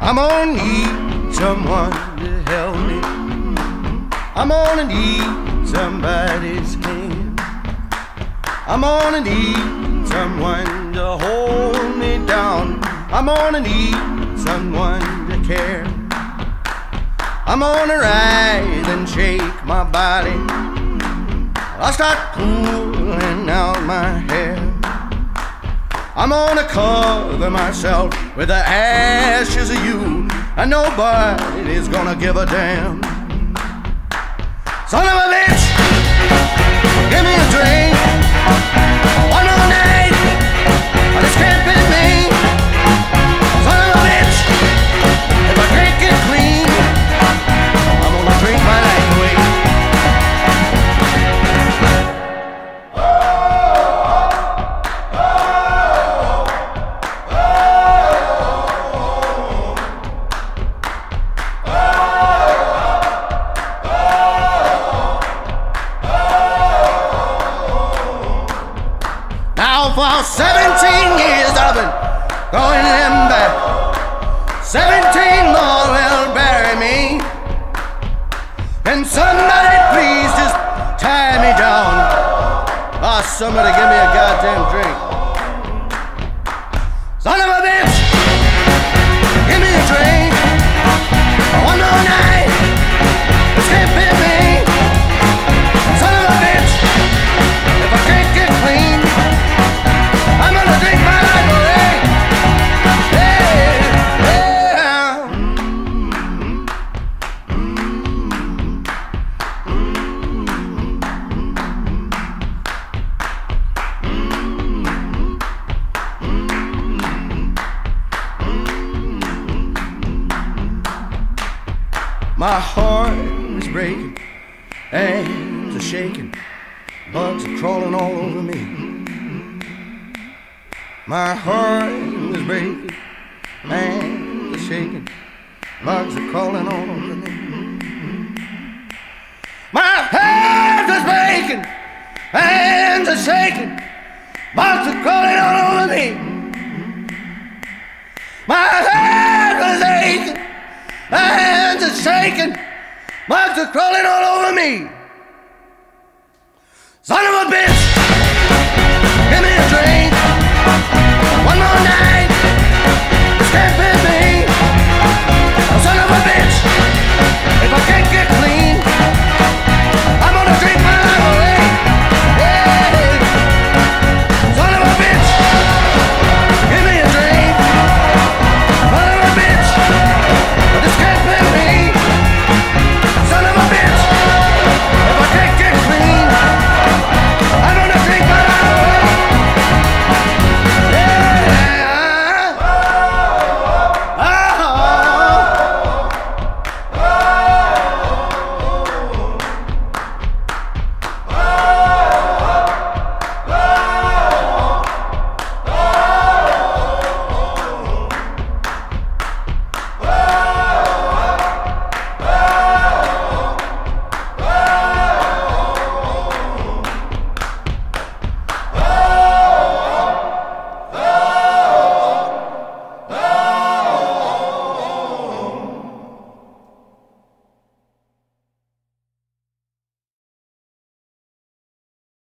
I'm gonna need someone to help me. I'm gonna need somebody's hand. I'm gonna need someone to hold me down. I'm gonna need someone to care. I'm gonna rise and shake my body. I'll start pulling out my hair. I'm gonna cover myself with the ashes and nobody's gonna give a damn. Son of a bitch, give me a Now for 17 years I've been going them back. 17 more will bury me. And somebody please just tie me down. Ah, somebody give me a goddamn drink. Son of a bitch, give me a drink. One My heart is breaking, hands are shaking, bugs are crawling all over me. My heart is breaking, hands are shaking, bugs are crawling all over me. My hands are breaking, hands are shaking, bugs are crawling all over me. My hands is aching, hands are shaking, bugs are crawling all over me. Son of a bitch, give me a drink. One more night.